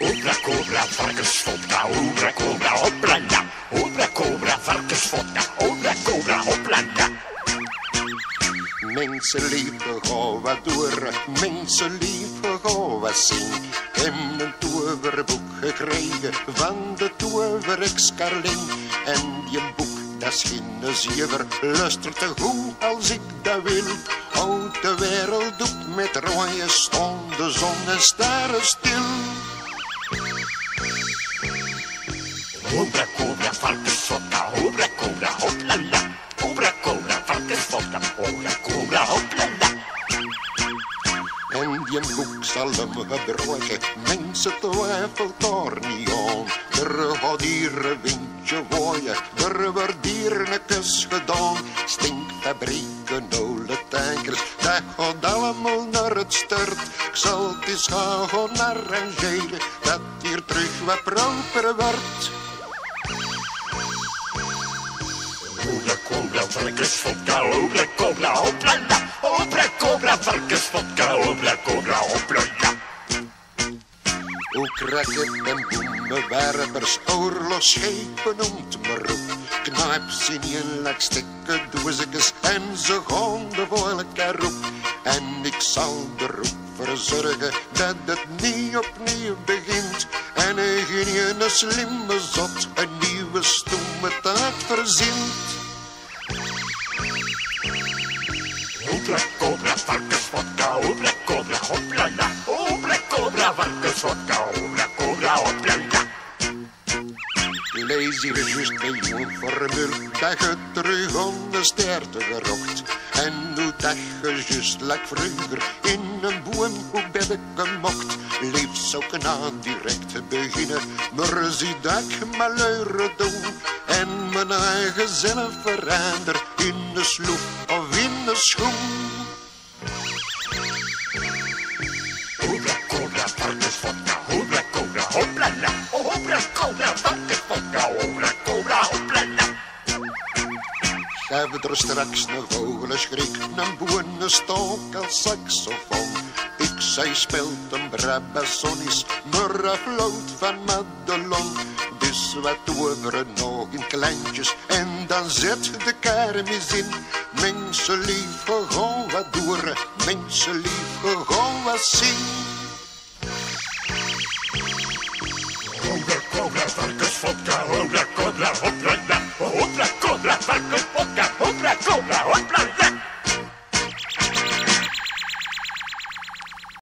Obra cobra, varkensvodka, obra cobra, hoplanda. Obra cobra, varkensvodka, obra cobra, hoplanda. Wat door, zien. Ik heb een toverboek gekregen van de toverex Carlin. En die boek, dat is geen zever, luistert te goed als ik dat wil. Houdt de wereld op met rode stond, de zon en sterren stil. Obra cobra, varkensvodka, obra cobra, hoplanda. Obra cobra, varkensvodka, obra cobra, hoplanda. En die boek zal hem gebruiken, mensen twijfelt daar niet aan. Er gaat hier een windje waaien, er wordt hier gedaan. Stinkfabrieken, oude tankers, dat gaat allemaal naar het stort. Ik zal het gaan gaan arrangeren, dat hier terug wat proper wordt. Varkensvodka, obra cobra, hoplanda. Obra cobra, varkensvodka, obra cobra, hoplanda. Ook raket en boemenwerpers, oorlogsschepen noemt maar op. Knijps in je lak stikken, doezekes en ze gaan de voor elkaar op. En ik zal erop voor zorgen dat het niet opnieuw begint. En geen een slimme zot een nieuwe stomme taak verzint. Obra cobra, varkensvodka, obra cobra, hoplanda. Obra cobra, varkensvodka, obra cobra, hier juist bij jouw formule dat je terug de sterren gerokt. En dat je juist like vroeger in een boom op bedden gemokt. Liefst zou ik na direct beginnen, maar zie dat ik malheuren doe. En mijn eigen zelf verander in de sloep of in de schoen. Obra cobra, varkensvodka, obra cobra, hoplanda. Obra cobra, varkensvodka, obra cobra, hoplanda. Geef er straks een vogelenschrik, een boen, een stok als saxofoon. Ik zei speelt een brabassonis, maar floot van Madelon. Dus wat toveren nog in kleintjes en dan zet de kermis in. Mensen lief, gewoon wat door, mensen lief, gewoon wat zien. Obra cobra, varkensvodka, obra cobra, hoplanda. Obra cobra, varkensvodka, obra cobra, hoplanda.